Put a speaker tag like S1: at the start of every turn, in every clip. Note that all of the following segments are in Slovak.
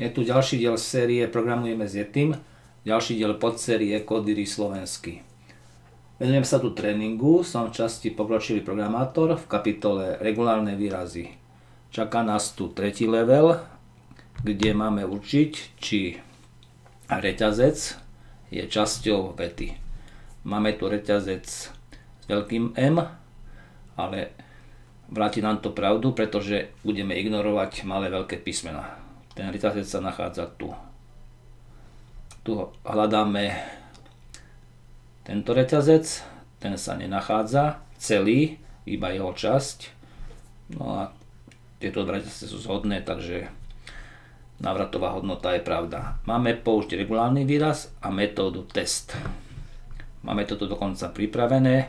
S1: Je tu ďalší diel série Programujeme s Yetim, ďalší diel podsérie Kodíry slovensky. Venujem sa tu tréningu, som v časti pokročilý programátor v kapitole Regulárne výrazy. Čaká nás tu tretí level, kde máme učiť, či reťazec je časťou vety. Máme tu reťazec s veľkým M, ale vráti nám to pravdu, pretože budeme ignorovať malé veľké písmena. Ten reťazec sa nachádza tu. Tu hľadáme tento reťazec, ten sa nenachádza celý, iba jeho časť. No a tieto reťazce sú zhodné, takže návratová hodnota je pravda. Máme použiť regulárny výraz a metódu test. Máme toto dokonca pripravené.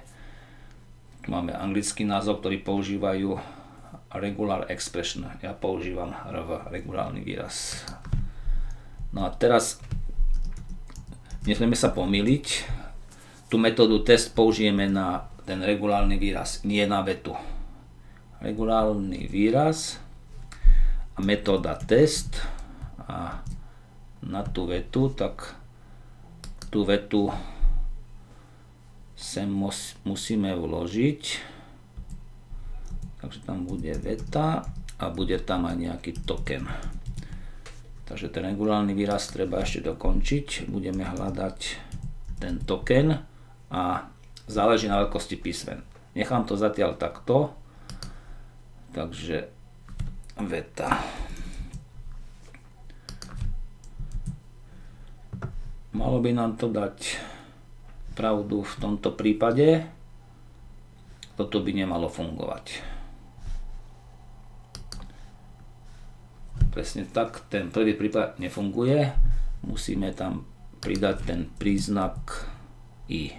S1: Tu máme anglický názov, ktorý používajú regular expression. Ja používam RV, regulárny výraz. No a teraz nesmieme sa pomýliť. Tú metódu test použijeme na ten regulárny výraz, nie na vetu. Regulárny výraz a metóda test a na tú vetu, tak tú vetu sem musíme vložiť. Takže tam bude veta a bude tam aj nejaký token. Takže ten regulárny výraz treba ešte dokončiť. Budeme hľadať ten token a záleží na veľkosti písmen. Nechám to zatiaľ takto. Takže veta. Malo by nám to dať pravdu v tomto prípade. Toto by nemalo fungovať. Presne tak, ten prvý prípad nefunguje. Musíme tam pridať ten príznak i,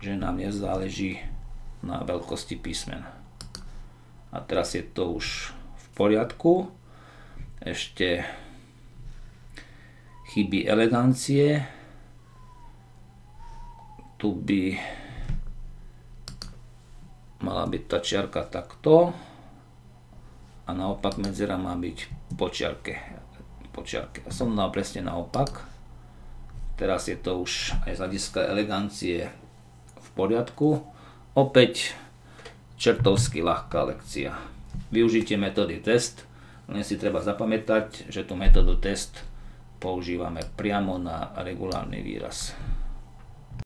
S1: že nám nezáleží na veľkosti písmen. A teraz je to už v poriadku. Ešte chyby elegancie tu by mala byť tá čiarka takto a naopak medzera má byť po čiarke. Po čiarke. Ja som dal presne naopak. Teraz je to už aj z hľadiska elegancie v poriadku. Opäť čertovsky ľahká lekcia. Využite metódy test, len si treba zapamätať, že tú metódu test používame priamo na regulárny výraz.